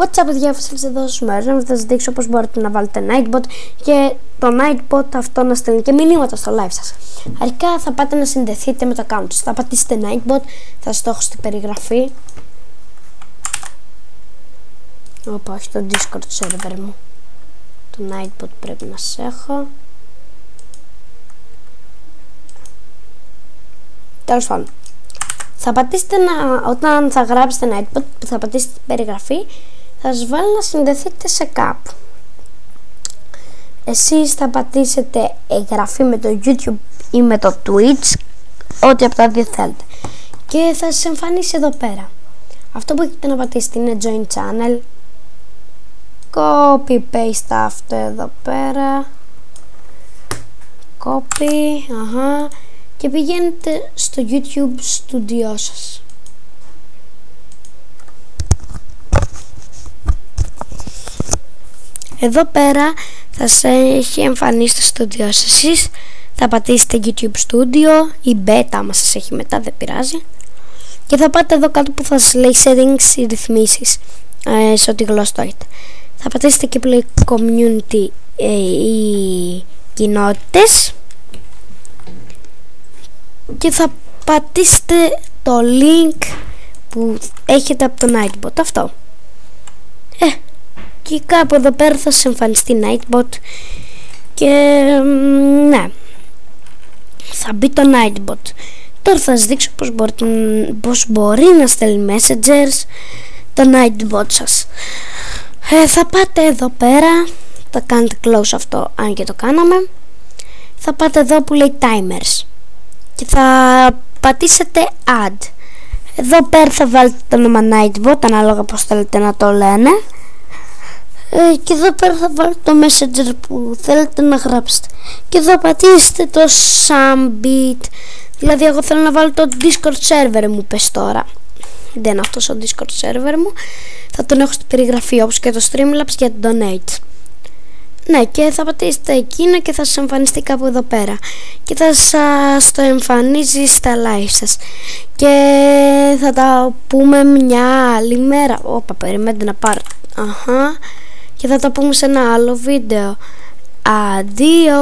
What's up παιδιά, σας εδώ σήμερα να σας δείξω πώς μπορείτε να βάλετε Nightbot και το Nightbot αυτό να στέλνει και μηνύματα στο live σας. Αρχικά θα πάτε να συνδεθείτε με το account σας, θα πατήσετε Nightbot, θα σας το έχω στην περιγραφή. Όπα, όχι το Discord server μου. Το Nightbot πρέπει να σας έχω. Τέλος πάντων θα πατήσετε να, όταν θα γράψετε Nightbot, θα πατήσετε την περιγραφή, θα σας βάλει να συνδεθείτε σε κάπου. Εσείς θα πατήσετε εγγραφή με το YouTube ή με το Twitch, ό,τι από τα δύο θέλετε. Και θα σας εμφανίσει εδώ πέρα. Αυτό που έχετε να πατήσετε είναι Join Channel. Copy paste αυτό εδώ πέρα. Copy, αχα και πηγαίνετε στο YouTube studio σας. Εδώ πέρα θα σας έχει εμφανίσει το studio σας. Εσείς θα πατήσετε YouTube Studio ή Beta άμα σας έχει μετά δεν πειράζει. Και θα πάτε εδώ κάτω που θα σας λέει settings ή ρυθμίσεις ε, σε ό,τι γλώσσα το έχετε. Θα πατήσετε και play community ε, ή κοινότητες και θα πατήσετε το link που έχετε από το Nightbot αυτό ε, και κάπου εδώ πέρα θα σας εμφανιστεί Nightbot. Και ναι. Θα μπει το Nightbot. Τώρα θα σας δείξω πως, μπορείτε, πως μπορεί να στέλνει messengers το Nightbot σας. Ε, θα πάτε εδώ πέρα. Θα κάνετε close αυτό αν και το κάναμε. Θα πάτε εδώ που λέει timers. Και θα πατήσετε add. Εδώ πέρα θα βάλετε το όνομα Nightbot ανάλογα πως θέλετε να το λένε ε, και εδώ πέρα θα βάλετε το messenger που θέλετε να γράψετε και εδώ πατήσετε το Sambit δηλαδή εγώ θέλω να βάλω το Discord server μου πες τώρα δεν είναι αυτός ο Discord server μου θα τον έχω στην περιγραφή όπως και το Streamlabs για το donate ναι, και θα πατήσετε εκείνο και θα σας εμφανιστεί κάπου εδώ πέρα. Και θα σας το εμφανίζει στα live σας. Και θα τα πούμε μια άλλη μέρα. Όπα, περιμένετε να πάρω. Αχα. Και θα τα πούμε σε ένα άλλο βίντεο. Αντίο.